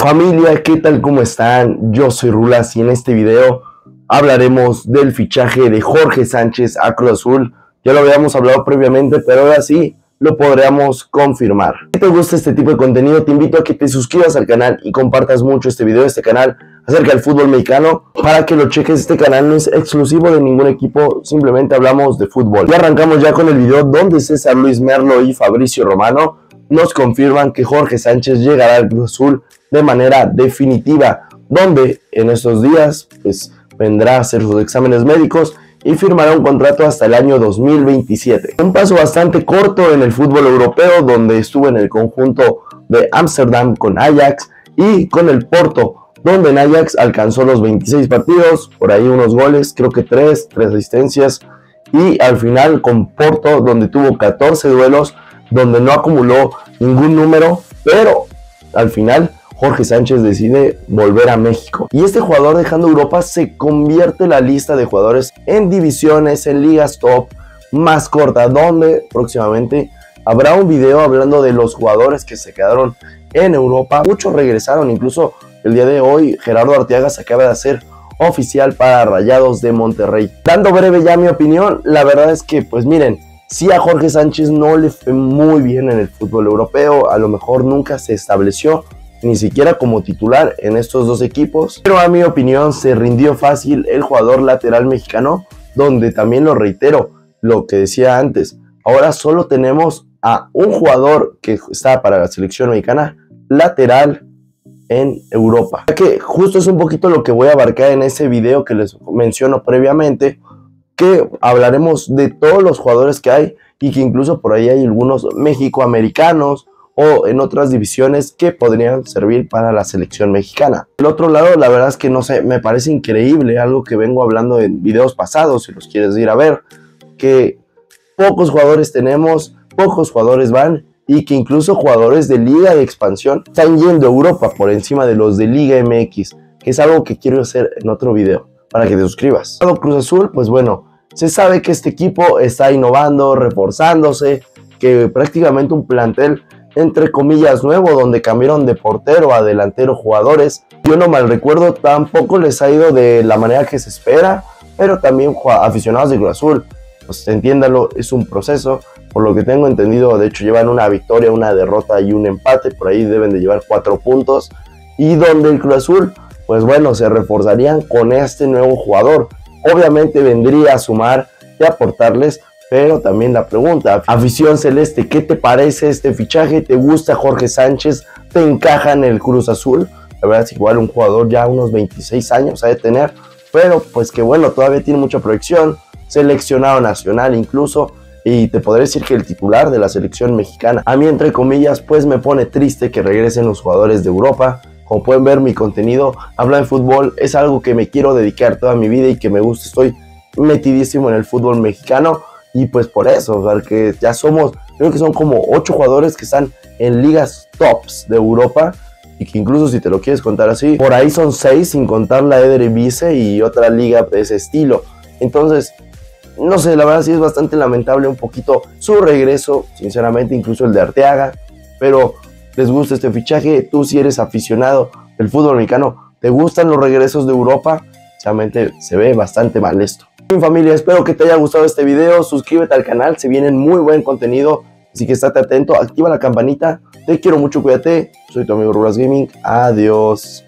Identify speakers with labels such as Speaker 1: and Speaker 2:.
Speaker 1: Familia, ¿qué tal? ¿Cómo están? Yo soy Rulas y en este video hablaremos del fichaje de Jorge Sánchez a Cruz Azul. Ya lo habíamos hablado previamente, pero ahora sí lo podríamos confirmar. Si te gusta este tipo de contenido, te invito a que te suscribas al canal y compartas mucho este video, este canal acerca del fútbol mexicano, para que lo cheques. Este canal no es exclusivo de ningún equipo, simplemente hablamos de fútbol. Y arrancamos ya con el video donde César Luis Merlo y Fabricio Romano nos confirman que Jorge Sánchez llegará al Cruz Azul de manera definitiva, donde en estos días pues vendrá a hacer sus exámenes médicos y firmará un contrato hasta el año 2027. Un paso bastante corto en el fútbol europeo, donde estuvo en el conjunto de Ámsterdam con Ajax y con el Porto, donde en Ajax alcanzó los 26 partidos, por ahí unos goles, creo que 3, 3 asistencias, y al final con Porto, donde tuvo 14 duelos, donde no acumuló ningún número, pero al final Jorge Sánchez decide volver a México. Y este jugador dejando Europa se convierte en la lista de jugadores en divisiones, en ligas top más corta, donde próximamente habrá un video hablando de los jugadores que se quedaron en Europa. Muchos regresaron, incluso el día de hoy Gerardo Arteaga se acaba de hacer oficial para Rayados de Monterrey. Dando breve ya mi opinión, la verdad es que pues miren, si a Jorge Sánchez no le fue muy bien en el fútbol europeo, a lo mejor nunca se estableció ni siquiera como titular en estos dos equipos, pero a mi opinión se rindió fácil el jugador lateral mexicano, donde también lo reitero, lo que decía antes, ahora solo tenemos a un jugador que está para la selección mexicana lateral en Europa. Que justo es un poquito lo que voy a abarcar en ese video que les menciono previamente, que hablaremos de todos los jugadores que hay y que incluso por ahí hay algunos mexicoamericanos o en otras divisiones que podrían servir para la selección mexicana. Del otro lado, la verdad es que no sé, me parece increíble algo que vengo hablando en videos pasados, si los quieres ir a ver, que pocos jugadores tenemos, pocos jugadores van y que incluso jugadores de liga de expansión están yendo a Europa por encima de los de Liga MX, que es algo que quiero hacer en otro video para que te suscribas. Cruz Azul, pues bueno, se sabe que este equipo está innovando, reforzándose, que prácticamente un plantel entre comillas nuevo, donde cambiaron de portero a delantero jugadores. Yo no mal recuerdo, tampoco les ha ido de la manera que se espera, pero también aficionados de Cruz Azul, pues entiéndalo, es un proceso. Por lo que tengo entendido, de hecho llevan una victoria, una derrota y un empate, por ahí deben de llevar cuatro puntos. Y donde el Cruz Azul, pues bueno, se reforzarían con este nuevo jugador obviamente vendría a sumar y aportarles, pero también la pregunta, afición celeste, ¿qué te parece este fichaje? ¿Te gusta Jorge Sánchez? ¿Te encaja en el Cruz Azul? La verdad es igual un jugador ya unos 26 años ha de tener, pero pues que bueno, todavía tiene mucha proyección, seleccionado nacional incluso, y te podré decir que el titular de la selección mexicana, a mí entre comillas, pues me pone triste que regresen los jugadores de Europa, como pueden ver, mi contenido habla de fútbol, es algo que me quiero dedicar toda mi vida y que me gusta. Estoy metidísimo en el fútbol mexicano y pues por eso, porque ya somos, creo que son como ocho jugadores que están en ligas tops de Europa y que incluso si te lo quieres contar así, por ahí son seis sin contar la Vice y otra liga de ese estilo. Entonces, no sé, la verdad sí es bastante lamentable un poquito su regreso, sinceramente, incluso el de Arteaga, pero les gusta este fichaje, tú si eres aficionado del fútbol mexicano, te gustan los regresos de Europa, realmente se ve bastante mal esto. Mi familia, espero que te haya gustado este video, suscríbete al canal, se viene muy buen contenido, así que estate atento, activa la campanita, te quiero mucho, cuídate, soy tu amigo Rulas Gaming, adiós.